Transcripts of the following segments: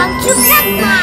Magsukat na!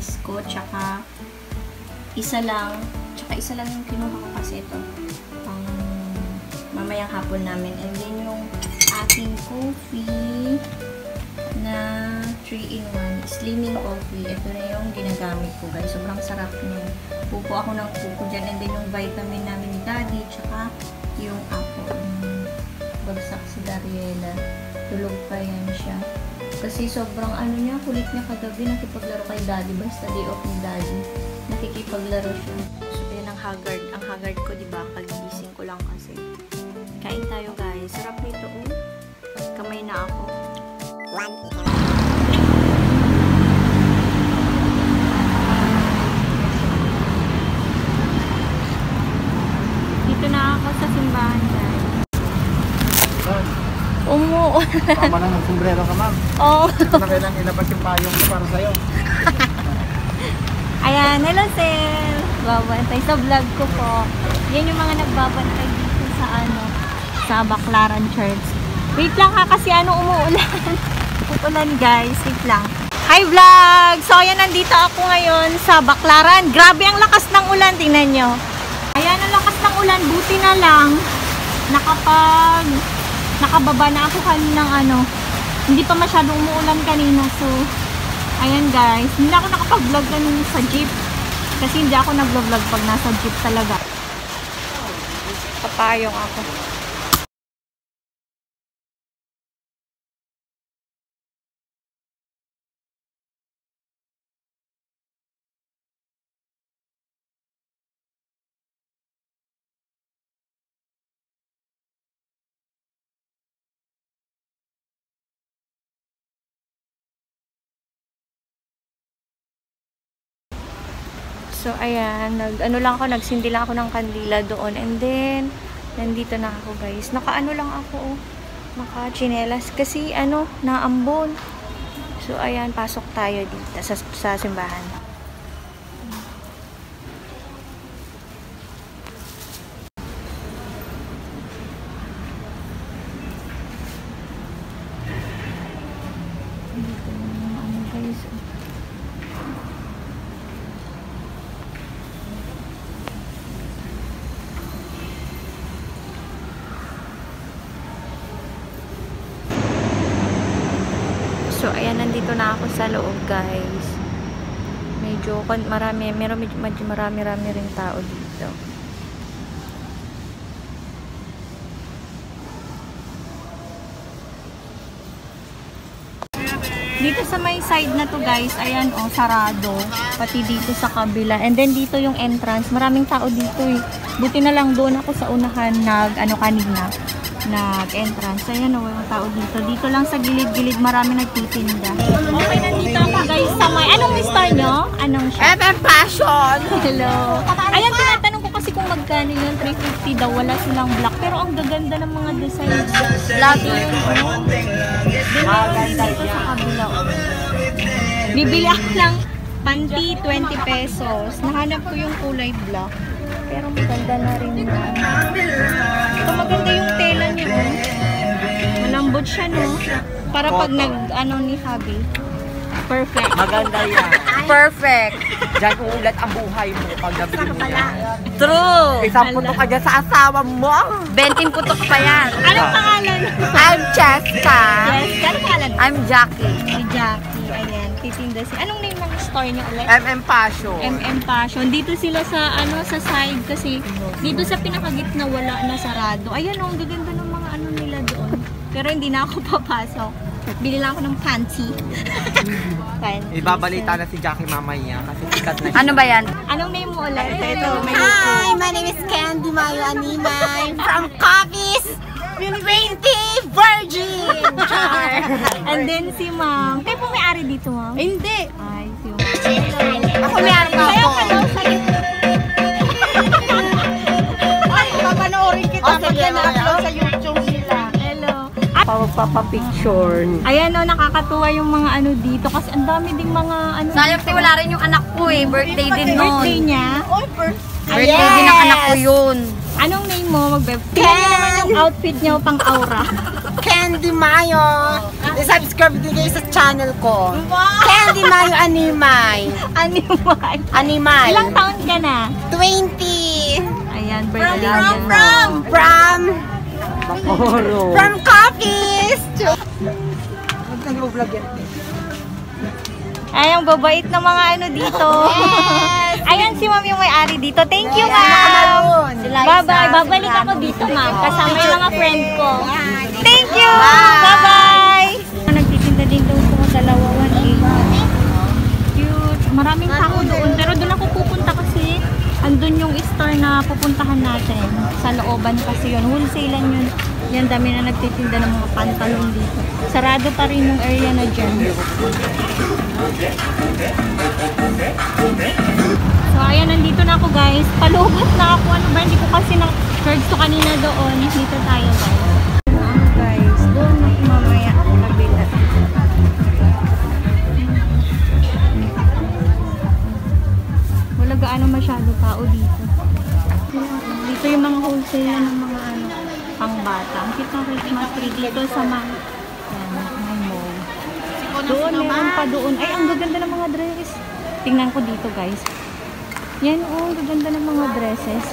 Rice ko. Tsaka isa lang. Tsaka isa lang yung kinuha ko kasi ito. Pang mamayang hapon namin. And then yung aking coffee na 3-in-1 slimming coffee. Ito na yung ginagamit ko guys. Sobrang sarap niya. Pupo ako ng pupo dyan. And then yung vitamin namin ni Daddy. Tsaka yung. Um, bagsak si Dariela. Tulog pa yan siya. Kasi sobrang ano niya, kulit niya kagabi. Nakipaglaro kay Daddy. Basta day off ni Daddy. Nakikipaglaro siya. So, yan ang haggard. Ang haggard ko, di ba? Kagising ko lang kasi. Kain tayo guys. Sarap nito oh. Kamay na ako. Dito na ako sa simbahan Umu. Tama na ng sombrero ka, ma'am. oh. Ito na kailang ilabas yung payong ko para sa'yo. Ayan, hello sir. Babantay sa vlog ko po. Yan yung mga nagbabantay dito sa ano, sa Baclaran Church. Wait lang ha, kasi ano umuulan. Uulan guys, wait lang. Hi vlog! So ayan, nandito ako ngayon sa Baclaran. Grabe ang lakas ng ulan, tingnan nyo. Ayan, ang lakas ng ulan. Buti na lang, nakapag, nakababa na ako kaninang ano, hindi pa masyadong umuulan kanina. So, Ayan guys, hindi ako nakapag-vlog kanina sa jeep. Kasi hindi ako nag-vlog pag nasa jeep talaga. Papayong ako. So, ayan, nag, ano lang ako, nagsindi lang ako ng kandila doon. And then, nandito na ako guys. Naka-ano lang ako, oh. Naka-chinelas. Kasi, ano, naambon. So, ayan, pasok tayo dito sa, sa simbahan. Dito na yung ano guys, oh. So, ayan, nandito na ako sa loob, guys. Medyo, marami, meron, medyo, medyo marami-rami rin tao dito. Dito sa may side na to guys, ayan oh, sarado. Pati dito sa kabila. And then dito yung entrance. Maraming tao dito eh. Buti na lang doon ako sa unahan nag, ano kanina, nag-entrance. Ayan oh, yung tao dito. Dito lang sa gilid-gilid marami nagtitinda. Okay, nandito ako guys sa may, anong store nyo? Anong shop? MM Passion! Hello. Ayan, tinatanong ko kasi kung magkano yun. 350 daw. Wala silang black. Pero ang gaganda ng mga designs. Lagi yun. Din dito sa kabila. Bibili ako ng Panty, 20 pesos. Nahanap ko yung kulay black. Pero maganda na rin yan. Ito maganda yung tela niya. Oh. Malambot siya, no? Para pag nag, ano ni Habi. Perfect. Maganda yan. Perfect. Diyan uulat ang buhay mo pag nabili mo yan. True. Isang puto ka dyan sa asawa mo. Benting putok pa yan. Anong pangalan? I'm Cheska. Yes, anong pangalan? I'm Jackie. Ay, Jackie. Ayan, titinda si. Anong name ng store niyo ulit? MM Passion. MM Passion. Dito sila sa ano sa side kasi dito sa pinakagitna wala na sarado. Ayan oh, ang gaganda ng mga ano nila doon. Pero hindi na ako papasok. Bili lang ako ng panty. panty. Ibabalita na si Jackie mamaya kasi sikat na siya. Ano ba yan? Anong name mo ulit? Ito, may Hi, my name is Candy Mayo Animay from Coffees 20 Virgin. Char. And then si ma'am. Kayo po may-ari dito, ma'am? Hindi. Ay, si ma'am. Ako may araw Kaya ako. Ay, papanoorin kita Oh, sige, na-upload sa YouTube nila. Hello. Pagpapapicture. Ayan o, nakakatuwa yung mga ano dito kasi ang dami ding mga ano. Sayang wala rin yung anak ko eh. Birthday din Birthday noon. niya. Birthday din ng anak ko yun. Anong name mo? Magbe- Tingnan niyo naman yung outfit niyo pang aura. Candy Mayo. I-subscribe din kayo sa channel ko. Candy Mayo Animay. Animal. Animal. Ilang taon ka na? 20. Ayan, birthday From, niya. from, from, Oro. from Coffees. Huwag kang vlog yan. Ay, ang babait ng mga ano dito. Ayan si ma'am yung may-ari dito. Thank you, ma'am. Bye-bye. Babalik ako dito, ma'am. Kasama yung mga friend ko. Thank you. Bye-bye. Nagtitinda din doon ko dalawa, 1 Cute. Maraming tao doon. Pero doon ako pupunta kasi andun yung store na pupuntahan natin. Sa looban kasi yun. Wholesale yun. Yan dami na nagtitinda ng mga pantalon dito. Sarado pa rin yung area na dyan. So, ayan, nandito na ako guys. Palubat na ako. Ano ba? Hindi ko kasi na-search to kanina doon. Dito tayo guys. Ano guys? Doon na mamaya ako kabila. Wala gaano masyado tao dito. Dito yung mga wholesale ng mga ano, pang bata. Ang cute ng Christmas tree dito sa mga. Doon, meron pa doon. Ay, ang gaganda ng mga dress. Tingnan ko dito, guys. Yan, oh, gaganda ng mga dresses.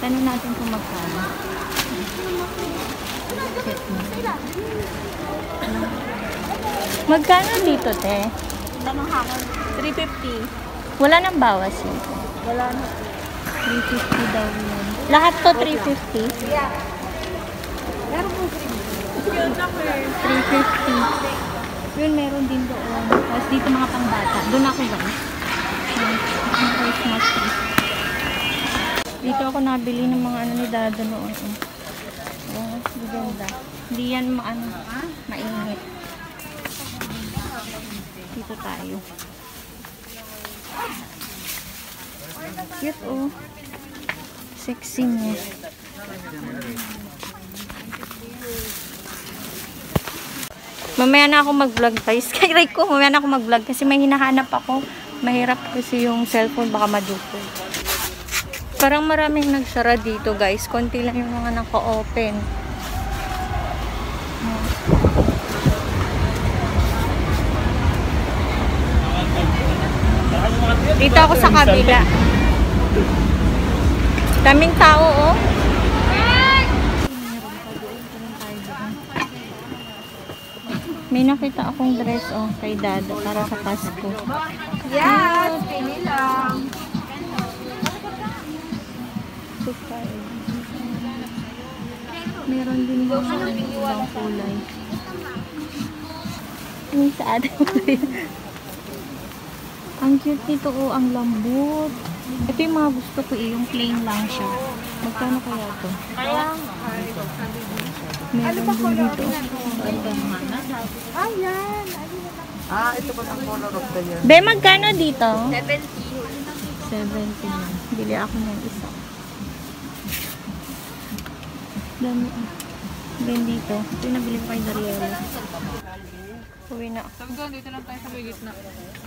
Tanong natin kung magkano. Magkano dito, te? 350. Wala nang bawas yun. Wala na. 350 daw yun. Lahat to 350? Yeah. 350. Yun, meron din doon. Tapos dito mga pangbata. Doon ako guys. Yung Christmas tree. Dito ako nabili ng mga ano ni Dada noon. Oh, maganda. Hindi yan maano, mainit. Dito tayo. Cute oh. Sexy niya. Mamaya na ako mag-vlog guys. Kaya ko, mamaya na ako mag-vlog kasi may hinahanap ako. Mahirap kasi yung cellphone baka madupol. Parang maraming nagsara dito guys. Konti lang yung mga naka-open. Dito ako sa kabila. Daming tao oh. May nakita akong dress oh kay Dada para sa Pasko. Yes, pili lang. Meron din yung mga ibang kulay. Yung sa atin Ang cute nito oh, ang lambot. Ito yung mga gusto ko eh, yung plain lang siya. Magkano kaya to? Meron din dito. Ah, ito ba ang color of the year? Be, magkano dito? 70. 70 lang. Bili ako ng isa. Dami ah. Then dito. Ito yung nabili ko kay Dariela. Uwi na. Sabi ko, dito lang tayo sa may gitna.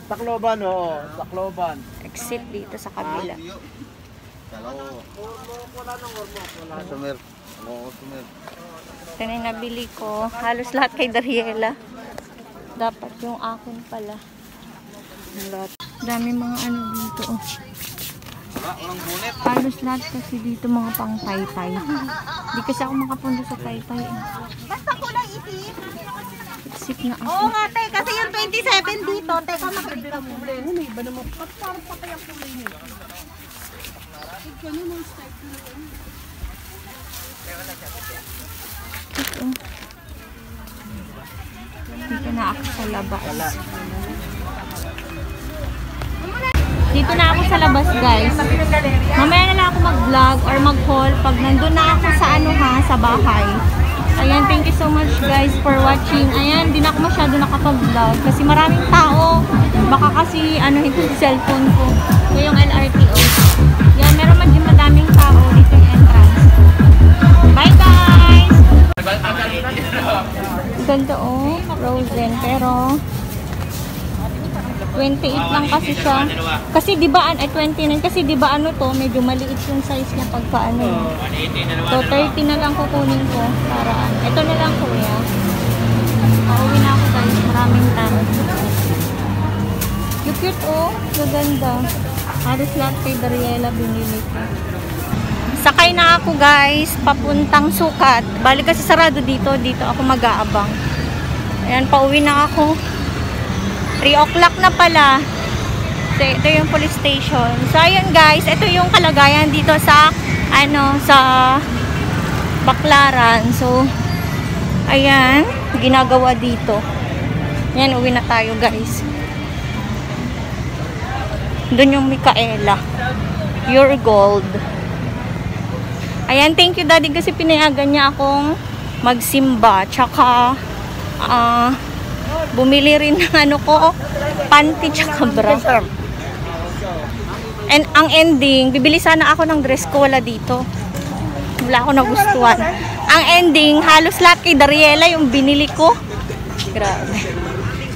Takloban, oo. Takloban. Exit dito sa kabila. Customer. Oo, customer. Ito na yung nabili ko. Halos lahat kay Dariela. Dapat yung akin pala. Lahat. Dami mga ano dito. Oh. Halos lahat kasi dito mga pang taytay. Hindi kasi ako makapunta sa taytay. Eh. Basta kulay itim. Isip na ako. Oo nga, te. Kasi yung 27 dito. Teka, makikita mo. Ito. Dito na ako sa labas. Dito na ako sa labas, guys. Mamaya na lang ako mag-vlog or mag-haul pag nandun na ako sa ano ha, sa bahay. Ayan, thank you so much guys for watching. Ayan, di na ako masyado nakapag-vlog kasi maraming tao. Baka kasi ano sa cellphone ko. Ito yung LRTO. 28 lang kasi siya. Kasi di ba, ay 29, kasi di ba ano to, medyo maliit yung size niya pagka ano. So, 30 na lang kukunin ko para ano. Ito na lang kuya. Pauwi na ako guys, maraming tao. Cute cute oh, gaganda. Halos lahat kay Dariela binili ko. Sakay na ako guys, papuntang sukat. Balik kasi sarado dito, dito ako mag-aabang. Ayan, pauwi na ako. 3 o'clock na pala. So, ito yung police station. So, ayun guys, ito yung kalagayan dito sa, ano, sa Baklaran. So, ayan, ginagawa dito. Ayan, uwi na tayo guys. Doon yung Mikaela. Pure gold. Ayan, thank you daddy kasi pinayagan niya akong magsimba. Tsaka, ah, bumili rin ng ano ko, panty tsaka bra. And ang ending, bibili sana ako ng dress ko, wala dito. Wala ako nagustuhan. Ang ending, halos lahat kay Dariela yung binili ko. Grabe.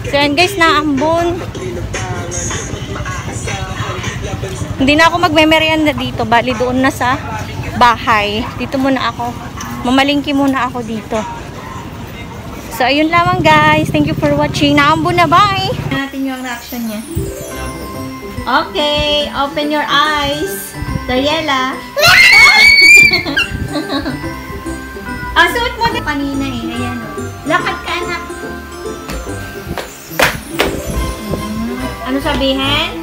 So yan guys, naambon. Hindi na ako magme-merienda dito, bali doon na sa bahay. Dito muna ako. Mamalingki muna ako dito. So, ayun lamang guys. Thank you for watching. Naambo na, bye! natin yung reaction niya. Okay, open your eyes. Dariela. ah, suot mo na. Kanina eh. Ayan o. Lakad ka anak. Ano sabihin?